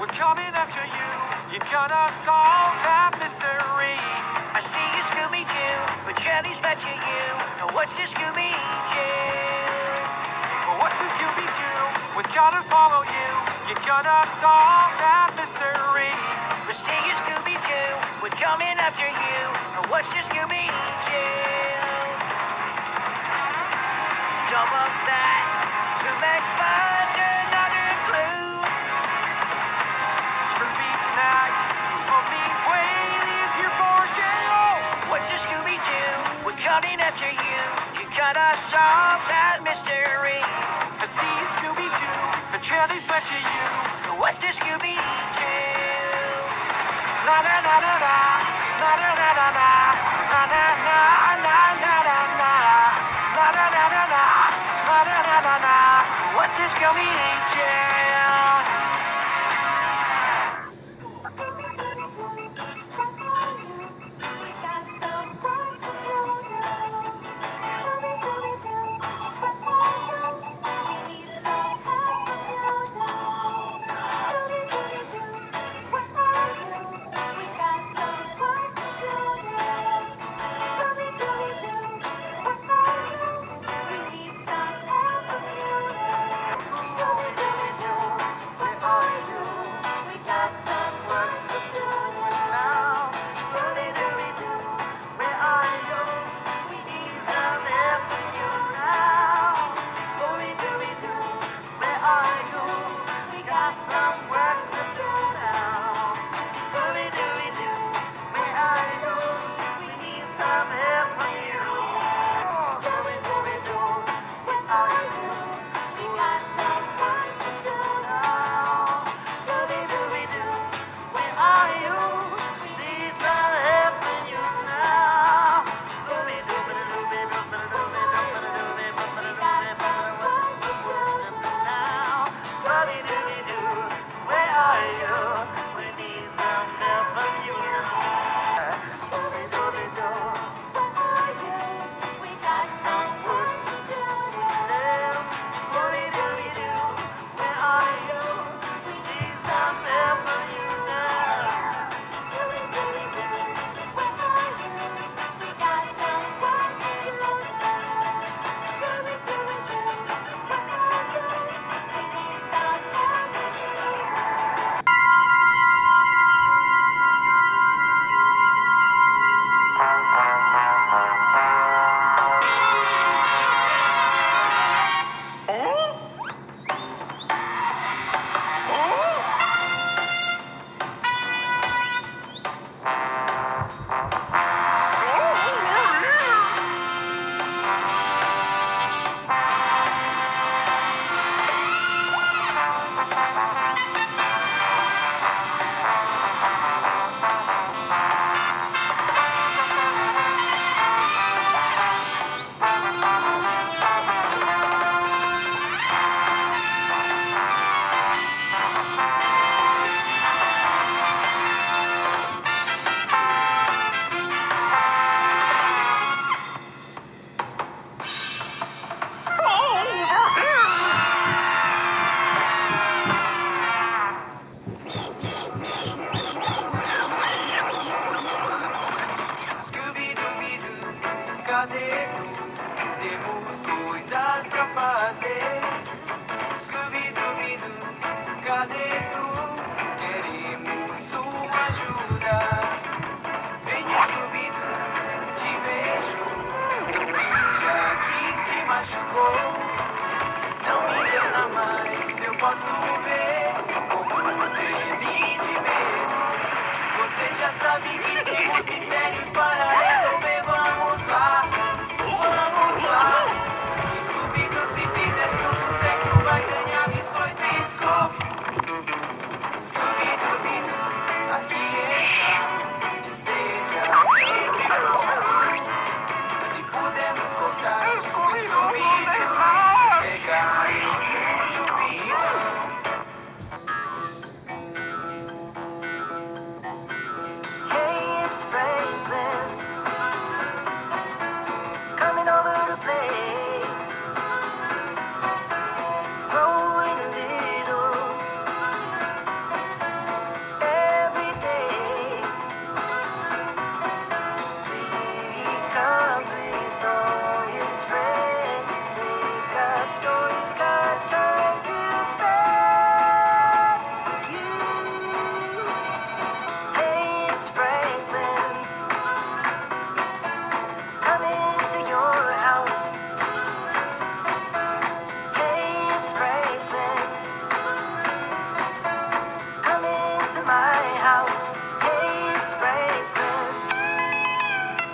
We're coming after you. You're gonna solve that mystery. I see you, Scooby-Doo, but Jenny's met you. Now what's the Scooby-Doo? Well, what's a Scooby-Doo? We're gonna follow you. You're gonna solve that mystery. I see you, Scooby-Doo, we're coming after you. Now what's the Scooby-Doo? Some of that You gotta solve that mystery. I see Scooby-Doo, the Jenny's met you. What's the Scooby-Doo? La la la la la, la la la la la, la la la la la la la, la la la la la, la la la la la. What's this Scooby-Doo? Tu? Temos coisas pra fazer. Scooby-Dooby-Doo, cadê tu? Queremos sua ajuda. Venha, Scooby-Doo, te vejo. Não finja que se machucou. Não me engana mais, eu posso ver como treme de medo. Você já sabe que temos mistérios para